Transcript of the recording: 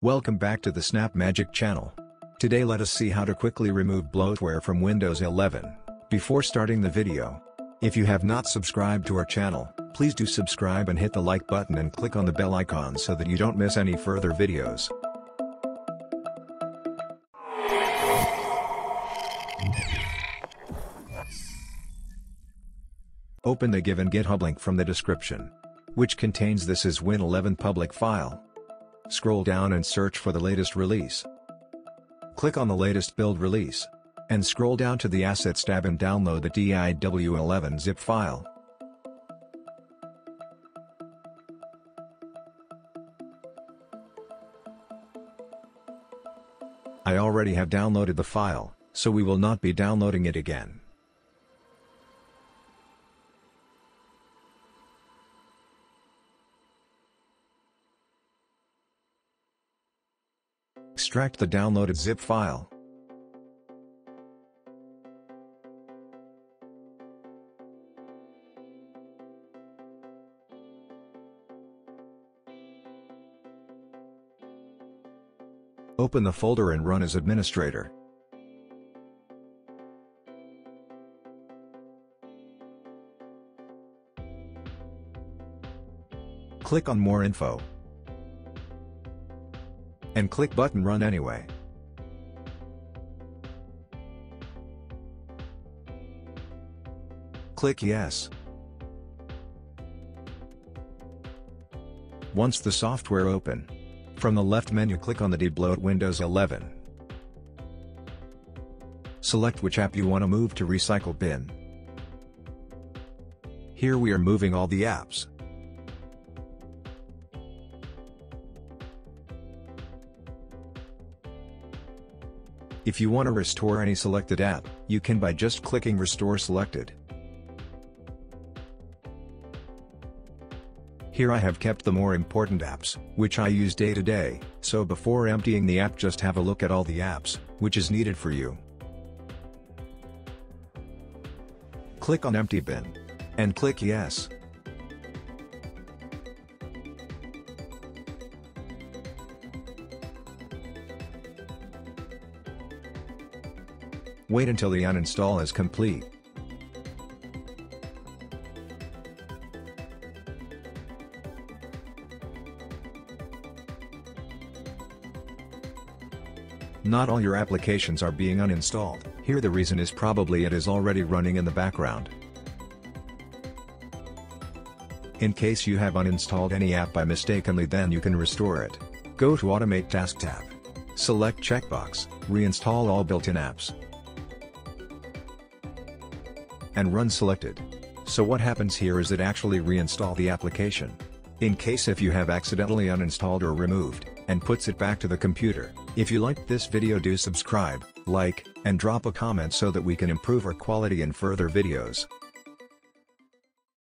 Welcome back to the Snap Magic channel. Today let us see how to quickly remove bloatware from Windows 11. Before starting the video, if you have not subscribed to our channel, please do subscribe and hit the like button and click on the bell icon so that you don't miss any further videos. Open the given GitHub link from the description, which contains ThisIsWin11 public file. Scroll down and search for the latest release. Click on the latest build release. And scroll down to the Assets tab and download the TIW11 zip file. I already have downloaded the file, so we will not be downloading it again. Extract the downloaded zip file. Open the folder and run as administrator. Click on More Info. And click button Run anyway. Click Yes. Once the software open, from the left menu click on the debloat Windows 11. Select which app you want to move to recycle bin. Here we are moving all the apps. If you want to restore any selected app, you can by just clicking Restore Selected. Here I have kept the more important apps, which I use day to day, so before emptying the app just have a look at all the apps, which is needed for you. Click on Empty Bin. And click Yes. Wait until the uninstall is complete. Not all your applications are being uninstalled, here the reason is probably it is already running in the background. In case you have uninstalled any app by mistakenly then you can restore it. Go to Automate Task tab. Select checkbox, Reinstall all built-in apps, and run selected. So what happens here is it actually reinstall the application. In case if you have accidentally uninstalled or removed, and puts it back to the computer. If you liked this video do subscribe, like, and drop a comment so that we can improve our quality in further videos.